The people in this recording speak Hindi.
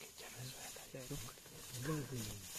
किचन में